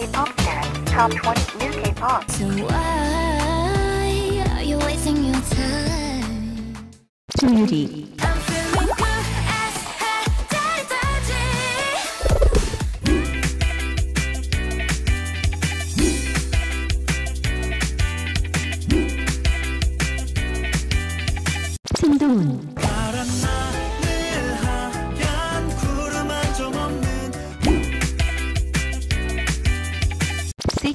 K-pop parents, top 20 new K-pop. So why are you wasting your time? Beauty. 바람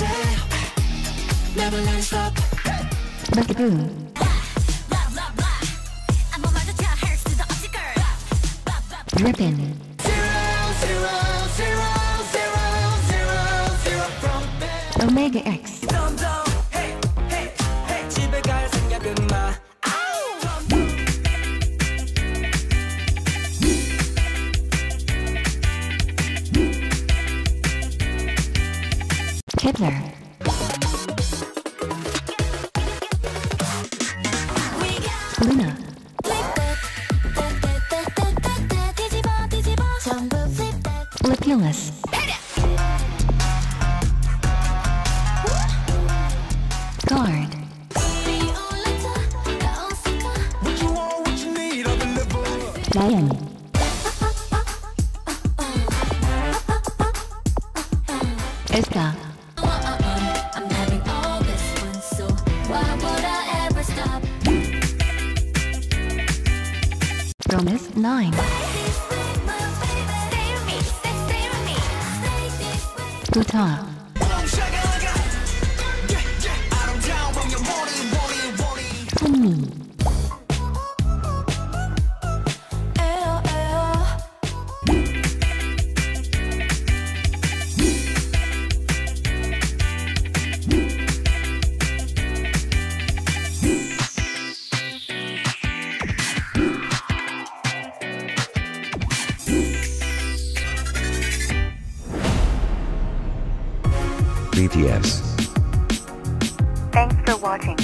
Never let it stop. Omega X. Dum, dum. Kidner. LOONA. Lipulus. KARD. Lion. Esta. from 9. Guitar BTS. Thanks for watching.